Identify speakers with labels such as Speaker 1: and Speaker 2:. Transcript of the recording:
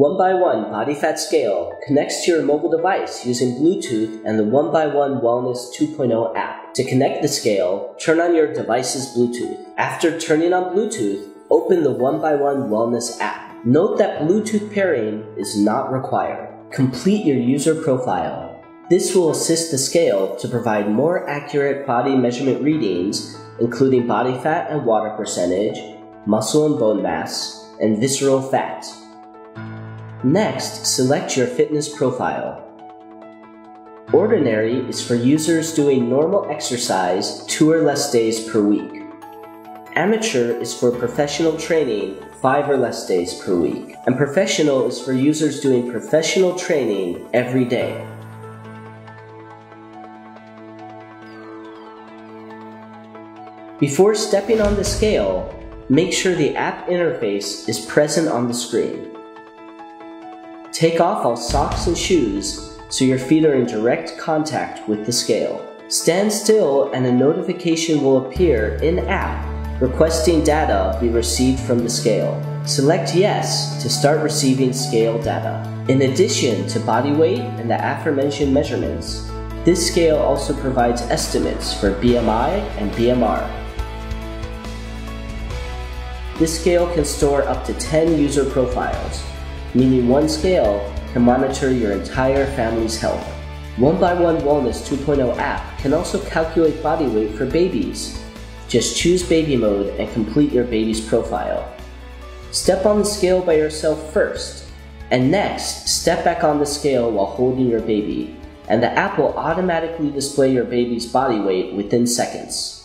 Speaker 1: One by One Body Fat Scale connects to your mobile device using Bluetooth and the One by One Wellness 2.0 app. To connect the scale, turn on your device's Bluetooth. After turning on Bluetooth, open the One by One Wellness app. Note that Bluetooth pairing is not required. Complete your user profile. This will assist the scale to provide more accurate body measurement readings, including body fat and water percentage, muscle and bone mass, and visceral fat. Next, select your fitness profile. Ordinary is for users doing normal exercise two or less days per week. Amateur is for professional training five or less days per week. And professional is for users doing professional training every day. Before stepping on the scale, make sure the app interface is present on the screen. Take off all socks and shoes so your feet are in direct contact with the scale. Stand still and a notification will appear in-app requesting data be received from the scale. Select Yes to start receiving scale data. In addition to body weight and the aforementioned measurements, this scale also provides estimates for BMI and BMR. This scale can store up to 10 user profiles, meaning one scale can monitor your entire family's health. One by One Wellness 2.0 app can also calculate body weight for babies. Just choose baby mode and complete your baby's profile. Step on the scale by yourself first, and next, step back on the scale while holding your baby, and the app will automatically display your baby's body weight within seconds.